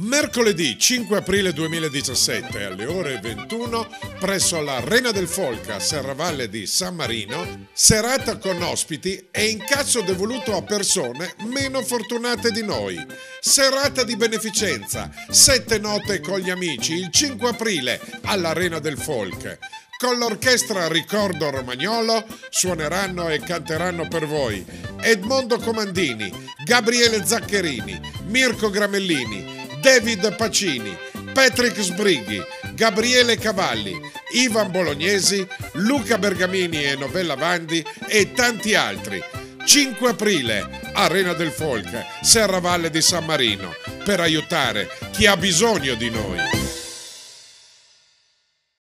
Mercoledì 5 aprile 2017 alle ore 21 presso l'Arena del Folk a Serravalle di San Marino, serata con ospiti e incasso devoluto a persone meno fortunate di noi. Serata di beneficenza, sette note con gli amici il 5 aprile all'Arena del Folk. Con l'orchestra Ricordo Romagnolo suoneranno e canteranno per voi Edmondo Comandini, Gabriele Zaccherini, Mirko Gramellini, David Pacini, Patrick Sbrighi, Gabriele Cavalli, Ivan Bolognesi, Luca Bergamini e Novella Vandi e tanti altri. 5 aprile, Arena del Folk, Serravalle di San Marino, per aiutare chi ha bisogno di noi.